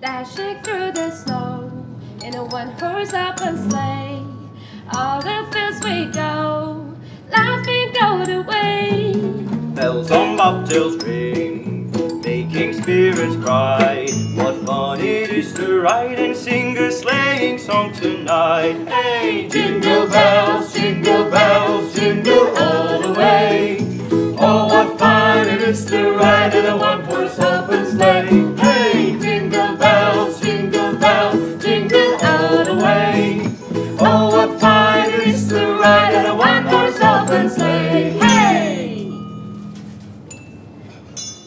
dashing through the snow in a one-horse open sleigh. All the fields we go, laughing go the way. Bells on bobtails ring, making spirits bright. What fun it is to ride and sing a sleighing song tonight. Hey, jingle bells, jingle bells, jingle all the way. Oh, what fun it is to ride in a one-horse open ride of the one.